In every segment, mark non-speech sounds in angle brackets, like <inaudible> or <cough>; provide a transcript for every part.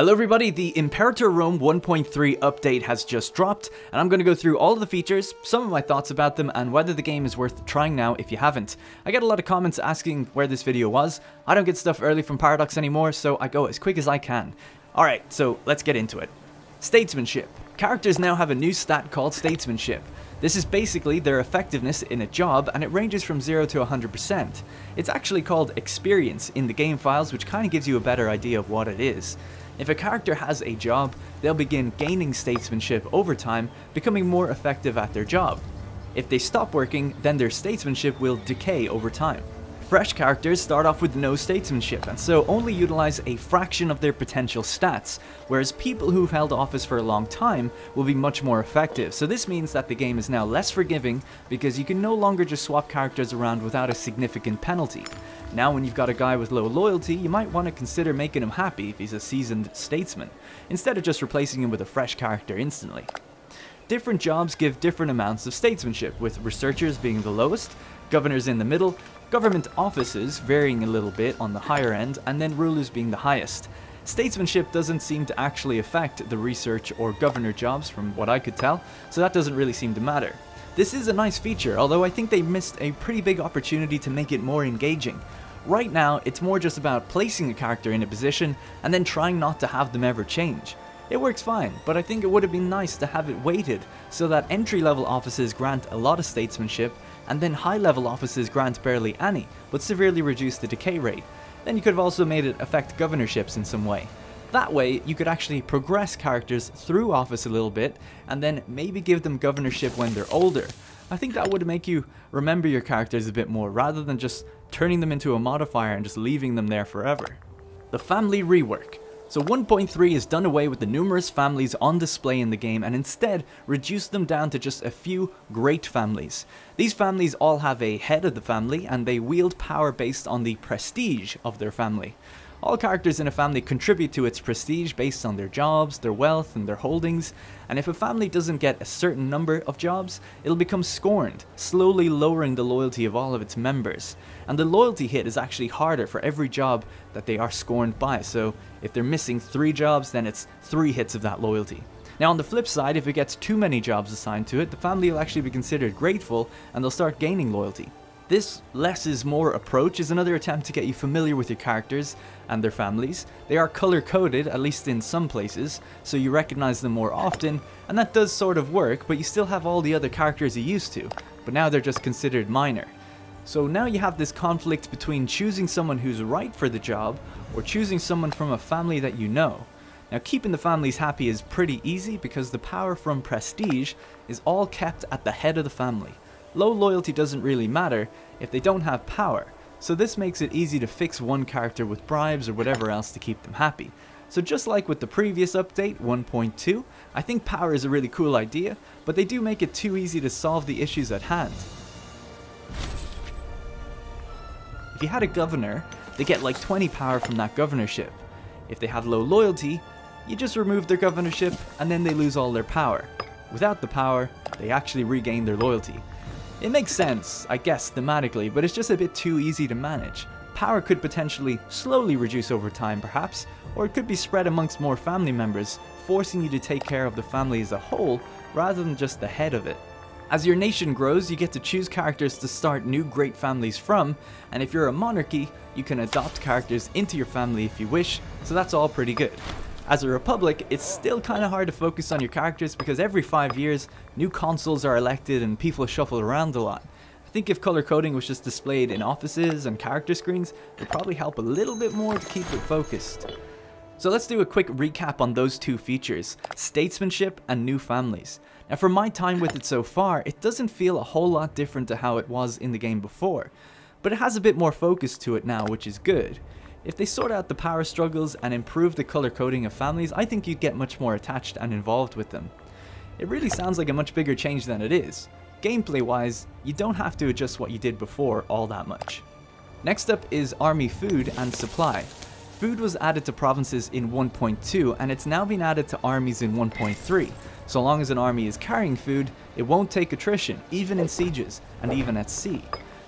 Hello everybody, the Imperator Rome 1.3 update has just dropped, and I'm going to go through all of the features, some of my thoughts about them, and whether the game is worth trying now if you haven't. I get a lot of comments asking where this video was. I don't get stuff early from Paradox anymore, so I go as quick as I can. Alright, so let's get into it. Statesmanship. Characters now have a new stat called Statesmanship. This is basically their effectiveness in a job and it ranges from 0 to 100%. It's actually called experience in the game files which kind of gives you a better idea of what it is. If a character has a job, they'll begin gaining statesmanship over time, becoming more effective at their job. If they stop working, then their statesmanship will decay over time. Fresh characters start off with no statesmanship and so only utilize a fraction of their potential stats, whereas people who've held office for a long time will be much more effective. So this means that the game is now less forgiving because you can no longer just swap characters around without a significant penalty. Now when you've got a guy with low loyalty, you might want to consider making him happy if he's a seasoned statesman, instead of just replacing him with a fresh character instantly. Different jobs give different amounts of statesmanship, with researchers being the lowest, governors in the middle, government offices varying a little bit on the higher end, and then rulers being the highest. Statesmanship doesn't seem to actually affect the research or governor jobs from what I could tell, so that doesn't really seem to matter. This is a nice feature, although I think they missed a pretty big opportunity to make it more engaging. Right now, it's more just about placing a character in a position and then trying not to have them ever change. It works fine, but I think it would have been nice to have it weighted so that entry level offices grant a lot of statesmanship and then high level offices grant barely any, but severely reduce the decay rate. Then you could have also made it affect governorships in some way. That way, you could actually progress characters through office a little bit and then maybe give them governorship when they're older. I think that would make you remember your characters a bit more rather than just turning them into a modifier and just leaving them there forever. The family rework. So 1.3 has done away with the numerous families on display in the game and instead reduced them down to just a few great families. These families all have a head of the family and they wield power based on the prestige of their family. All characters in a family contribute to its prestige based on their jobs, their wealth, and their holdings, and if a family doesn't get a certain number of jobs, it'll become scorned, slowly lowering the loyalty of all of its members. And the loyalty hit is actually harder for every job that they are scorned by, so if they're missing three jobs, then it's three hits of that loyalty. Now on the flip side, if it gets too many jobs assigned to it, the family will actually be considered grateful and they'll start gaining loyalty. This less is more approach is another attempt to get you familiar with your characters and their families. They are color coded, at least in some places, so you recognize them more often, and that does sort of work, but you still have all the other characters you used to, but now they're just considered minor. So now you have this conflict between choosing someone who's right for the job or choosing someone from a family that you know. Now keeping the families happy is pretty easy because the power from prestige is all kept at the head of the family. Low loyalty doesn't really matter if they don't have power, so this makes it easy to fix one character with bribes or whatever else to keep them happy. So just like with the previous update, 1.2, I think power is a really cool idea, but they do make it too easy to solve the issues at hand. If you had a governor, they get like 20 power from that governorship. If they have low loyalty, you just remove their governorship and then they lose all their power. Without the power, they actually regain their loyalty. It makes sense, I guess, thematically, but it's just a bit too easy to manage. Power could potentially slowly reduce over time, perhaps, or it could be spread amongst more family members, forcing you to take care of the family as a whole rather than just the head of it. As your nation grows, you get to choose characters to start new great families from, and if you're a monarchy, you can adopt characters into your family if you wish, so that's all pretty good. As a republic, it's still kinda hard to focus on your characters because every 5 years, new consuls are elected and people shuffle around a lot. I think if color coding was just displayed in offices and character screens, it'd probably help a little bit more to keep it focused. So let's do a quick recap on those two features, statesmanship and new families. Now from my time with it so far, it doesn't feel a whole lot different to how it was in the game before, but it has a bit more focus to it now, which is good. If they sort out the power struggles and improve the color coding of families, I think you'd get much more attached and involved with them. It really sounds like a much bigger change than it is. Gameplay wise, you don't have to adjust what you did before all that much. Next up is army food and supply. Food was added to provinces in 1.2 and it's now been added to armies in 1.3. So long as an army is carrying food, it won't take attrition, even in sieges, and even at sea.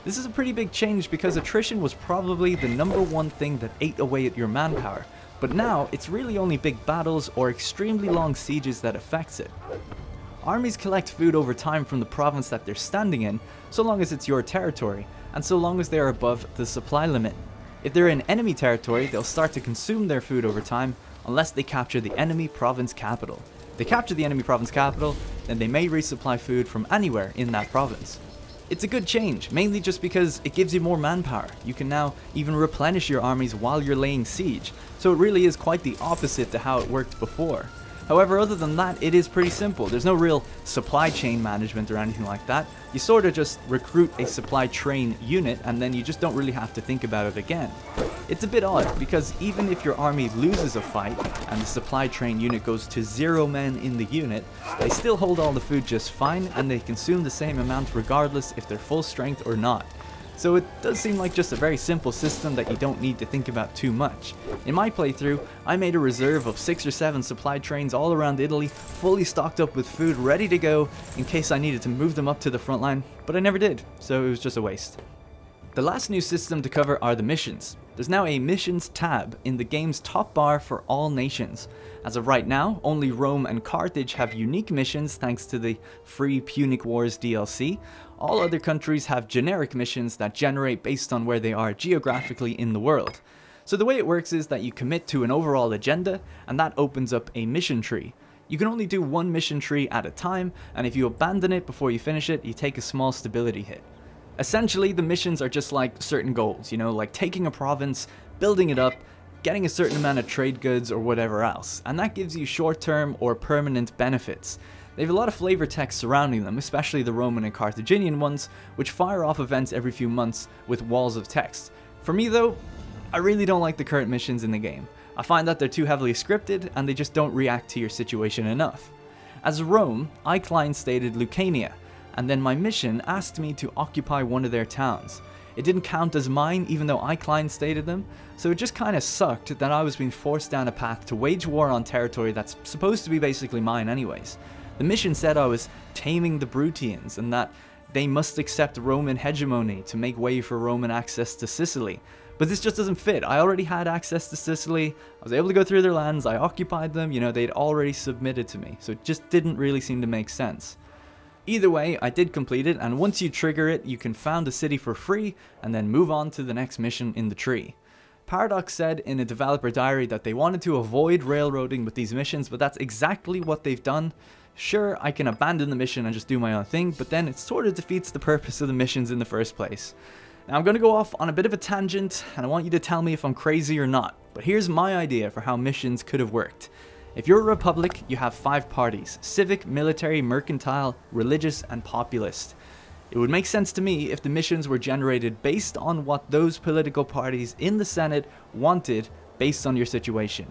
This is a pretty big change because attrition was probably the number one thing that ate away at your manpower. but now it's really only big battles or extremely long sieges that affects it. Armies collect food over time from the province that they're standing in, so long as it's your territory, and so long as they are above the supply limit. If they're in enemy territory, they'll start to consume their food over time, unless they capture the enemy province capital. If they capture the enemy province capital, then they may resupply food from anywhere in that province. It's a good change, mainly just because it gives you more manpower. You can now even replenish your armies while you're laying siege, so it really is quite the opposite to how it worked before. However, other than that, it is pretty simple. There's no real supply chain management or anything like that. You sort of just recruit a supply train unit and then you just don't really have to think about it again. It's a bit odd because even if your army loses a fight and the supply train unit goes to zero men in the unit, they still hold all the food just fine and they consume the same amount regardless if they're full strength or not. So it does seem like just a very simple system that you don't need to think about too much. In my playthrough, I made a reserve of 6 or 7 supply trains all around Italy, fully stocked up with food ready to go in case I needed to move them up to the front line, but I never did, so it was just a waste. The last new system to cover are the missions. There's now a missions tab in the game's top bar for all nations. As of right now, only Rome and Carthage have unique missions thanks to the free Punic Wars DLC, all other countries have generic missions that generate based on where they are geographically in the world. So the way it works is that you commit to an overall agenda, and that opens up a mission tree. You can only do one mission tree at a time, and if you abandon it before you finish it, you take a small stability hit. Essentially, the missions are just like certain goals, you know, like taking a province, building it up, getting a certain amount of trade goods or whatever else, and that gives you short-term or permanent benefits. They have a lot of flavor text surrounding them, especially the Roman and Carthaginian ones, which fire off events every few months with walls of text. For me though, I really don't like the current missions in the game. I find that they're too heavily scripted and they just don't react to your situation enough. As Rome, I client stated Lucania, and then my mission asked me to occupy one of their towns. It didn't count as mine even though I client stated them, so it just kinda sucked that I was being forced down a path to wage war on territory that's supposed to be basically mine anyways. The mission said I was taming the Bruttians and that they must accept Roman hegemony to make way for Roman access to Sicily. But this just doesn't fit. I already had access to Sicily, I was able to go through their lands, I occupied them, you know, they'd already submitted to me, so it just didn't really seem to make sense. Either way, I did complete it, and once you trigger it, you can found a city for free, and then move on to the next mission in the tree. Paradox said in a developer diary that they wanted to avoid railroading with these missions, but that's exactly what they've done. Sure, I can abandon the mission and just do my own thing, but then it sort of defeats the purpose of the missions in the first place. Now I'm going to go off on a bit of a tangent, and I want you to tell me if I'm crazy or not, but here's my idea for how missions could have worked. If you're a republic, you have five parties, civic, military, mercantile, religious, and populist. It would make sense to me if the missions were generated based on what those political parties in the Senate wanted based on your situation.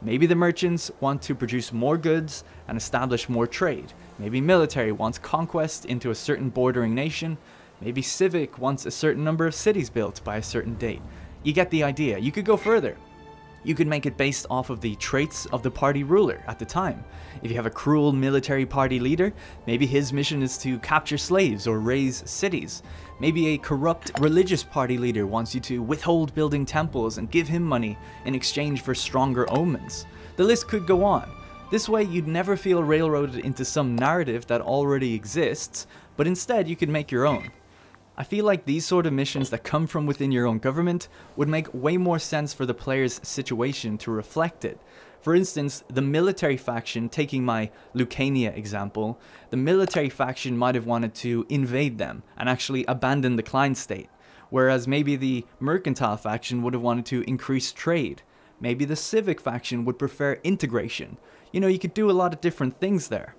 Maybe the merchants want to produce more goods and establish more trade. Maybe military wants conquest into a certain bordering nation. Maybe civic wants a certain number of cities built by a certain date. You get the idea. You could go further. You could make it based off of the traits of the party ruler at the time. If you have a cruel military party leader, maybe his mission is to capture slaves or raze cities. Maybe a corrupt religious party leader wants you to withhold building temples and give him money in exchange for stronger omens. The list could go on. This way you'd never feel railroaded into some narrative that already exists, but instead you could make your own. I feel like these sort of missions that come from within your own government would make way more sense for the player's situation to reflect it. For instance, the military faction, taking my Lucania example, the military faction might have wanted to invade them and actually abandon the client state, whereas maybe the mercantile faction would have wanted to increase trade. Maybe the civic faction would prefer integration. You know, you could do a lot of different things there.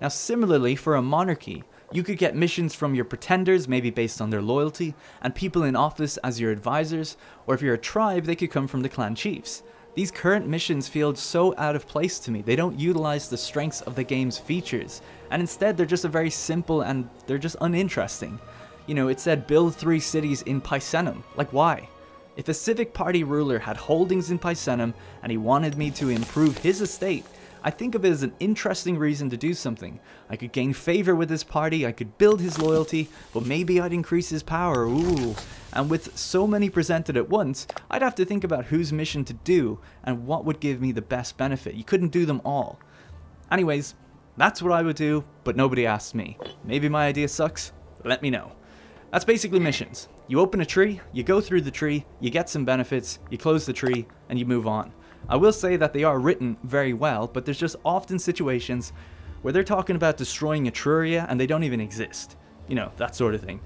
Now similarly for a monarchy, you could get missions from your pretenders, maybe based on their loyalty, and people in office as your advisors, or if you're a tribe, they could come from the clan chiefs. These current missions feel so out of place to me, they don't utilize the strengths of the game's features, and instead they're just a very simple and they're just uninteresting. You know, it said build three cities in Picenum, like why? If a civic party ruler had holdings in Picenum and he wanted me to improve his estate, I think of it as an interesting reason to do something. I could gain favor with his party, I could build his loyalty, but maybe I'd increase his power, ooh. And with so many presented at once, I'd have to think about whose mission to do and what would give me the best benefit. You couldn't do them all. Anyways, that's what I would do, but nobody asked me. Maybe my idea sucks? Let me know. That's basically missions. You open a tree, you go through the tree, you get some benefits, you close the tree, and you move on. I will say that they are written very well, but there's just often situations where they're talking about destroying Etruria and they don't even exist. You know, that sort of thing.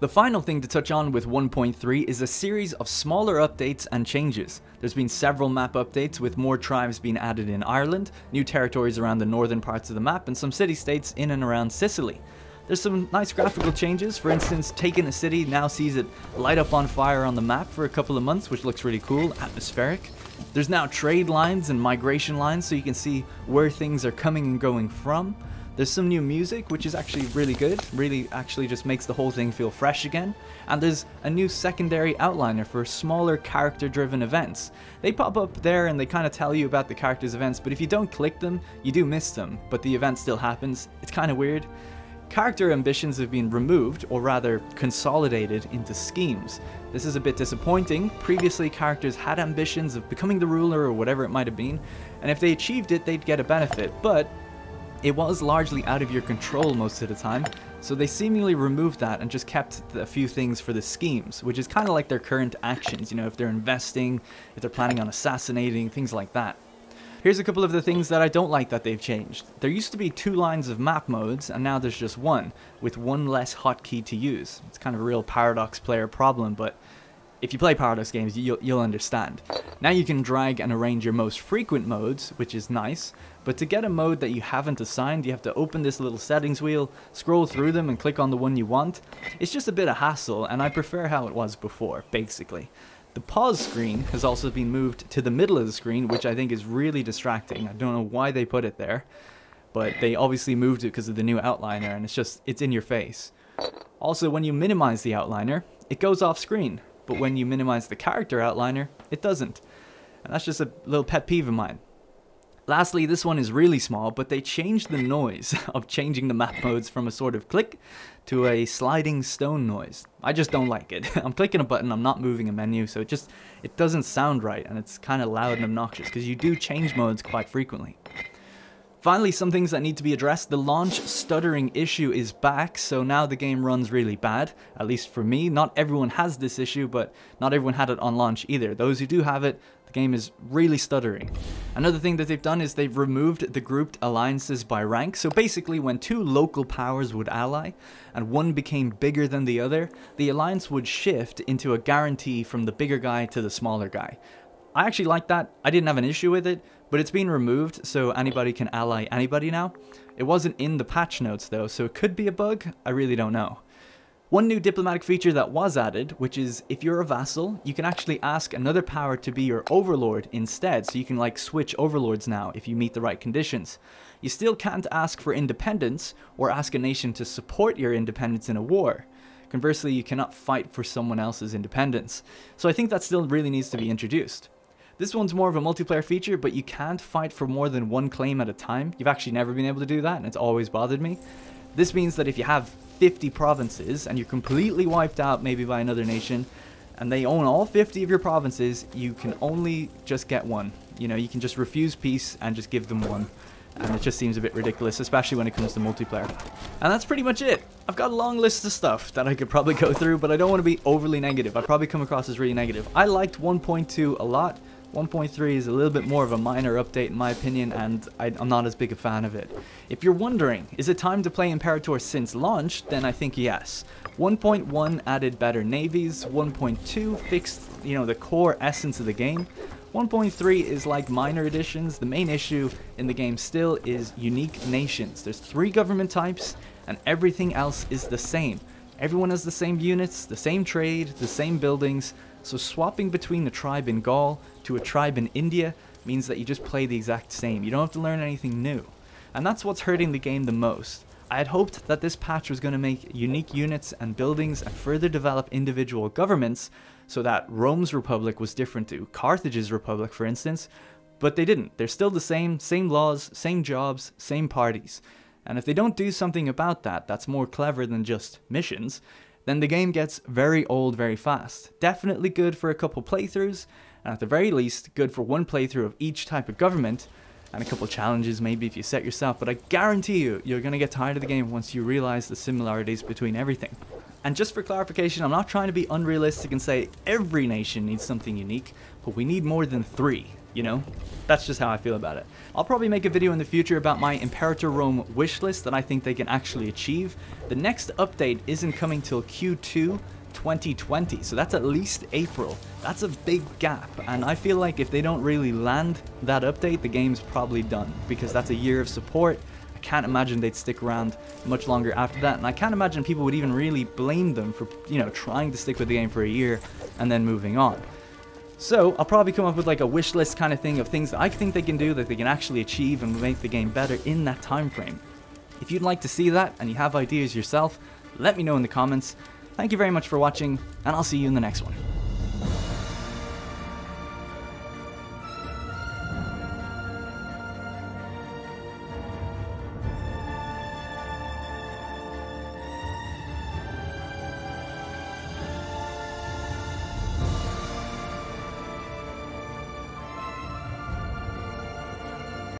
The final thing to touch on with 1.3 is a series of smaller updates and changes. There's been several map updates with more tribes being added in Ireland, new territories around the northern parts of the map, and some city-states in and around Sicily. There's some nice graphical changes, for instance, taking a city now sees it light up on fire on the map for a couple of months, which looks really cool, atmospheric. There's now trade lines and migration lines so you can see where things are coming and going from. There's some new music, which is actually really good, really actually just makes the whole thing feel fresh again. And there's a new secondary outliner for smaller character driven events. They pop up there and they kind of tell you about the character's events, but if you don't click them, you do miss them, but the event still happens. It's kind of weird. Character ambitions have been removed, or rather consolidated, into schemes. This is a bit disappointing. Previously, characters had ambitions of becoming the ruler or whatever it might have been, and if they achieved it, they'd get a benefit, but it was largely out of your control most of the time, so they seemingly removed that and just kept a few things for the schemes, which is kind of like their current actions, you know, if they're investing, if they're planning on assassinating, things like that. Here's a couple of the things that I don't like that they've changed. There used to be two lines of map modes, and now there's just one, with one less hotkey to use. It's kind of a real Paradox player problem, but if you play Paradox games, you'll, you'll understand. Now you can drag and arrange your most frequent modes, which is nice, but to get a mode that you haven't assigned, you have to open this little settings wheel, scroll through them and click on the one you want. It's just a bit of hassle, and I prefer how it was before, basically. The pause screen has also been moved to the middle of the screen, which I think is really distracting. I don't know why they put it there, but they obviously moved it because of the new outliner, and it's just, it's in your face. Also, when you minimize the outliner, it goes off screen, but when you minimize the character outliner, it doesn't. And that's just a little pet peeve of mine. Lastly, this one is really small, but they changed the noise <laughs> of changing the map modes from a sort of click to a sliding stone noise. I just don't like it. <laughs> I'm clicking a button, I'm not moving a menu, so it just, it doesn't sound right, and it's kind of loud and obnoxious, because you do change modes quite frequently. Finally, some things that need to be addressed. The launch stuttering issue is back, so now the game runs really bad, at least for me. Not everyone has this issue, but not everyone had it on launch either. Those who do have it, the game is really stuttering. Another thing that they've done is they've removed the grouped alliances by rank. So basically when two local powers would ally and one became bigger than the other, the alliance would shift into a guarantee from the bigger guy to the smaller guy. I actually like that. I didn't have an issue with it, but it's been removed so anybody can ally anybody now. It wasn't in the patch notes though, so it could be a bug. I really don't know. One new diplomatic feature that was added, which is if you're a vassal, you can actually ask another power to be your overlord instead, so you can like switch overlords now if you meet the right conditions. You still can't ask for independence or ask a nation to support your independence in a war. Conversely, you cannot fight for someone else's independence. So I think that still really needs to be introduced. This one's more of a multiplayer feature, but you can't fight for more than one claim at a time. You've actually never been able to do that, and it's always bothered me. This means that if you have 50 provinces and you're completely wiped out maybe by another nation and they own all 50 of your provinces, you can only just get one. You know, you can just refuse peace and just give them one. And it just seems a bit ridiculous, especially when it comes to multiplayer. And that's pretty much it. I've got a long list of stuff that I could probably go through, but I don't want to be overly negative. I probably come across as really negative. I liked 1.2 a lot. 1.3 is a little bit more of a minor update in my opinion and I, am not as big a fan of it. If you're wondering, is it time to play Imperator since launch, then I think yes. 1.1 added better navies, 1.2 fixed, you know, the core essence of the game. 1.3 is like minor additions, the main issue in the game still is unique nations. There's three government types and everything else is the same. Everyone has the same units, the same trade, the same buildings, so swapping between a tribe in Gaul to a tribe in India means that you just play the exact same. You don't have to learn anything new. And that's what's hurting the game the most. I had hoped that this patch was going to make unique units and buildings and further develop individual governments so that Rome's republic was different to Carthage's republic for instance, But they didn't. They're still the same, same laws, same jobs, same parties. And if they don't do something about that that's more clever than just missions, then the game gets very old very fast. Definitely good for a couple playthroughs, and at the very least, good for one playthrough of each type of government, and a couple challenges maybe if you set yourself, but I guarantee you, you're going to get tired of the game once you realize the similarities between everything. And just for clarification, I'm not trying to be unrealistic and say every nation needs something unique, but we need more than three, you know? That's just how I feel about it. I'll probably make a video in the future about my Imperator Rome wish list that I think they can actually achieve. The next update isn't coming till Q2 2020, so that's at least April. That's a big gap, and I feel like if they don't really land that update, the game's probably done, because that's a year of support, I can't imagine they'd stick around much longer after that, and I can't imagine people would even really blame them for, you know, trying to stick with the game for a year and then moving on. So, I'll probably come up with like a wish list kind of thing of things that I think they can do that they can actually achieve and make the game better in that time frame. If you'd like to see that and you have ideas yourself, let me know in the comments. Thank you very much for watching, and I'll see you in the next one.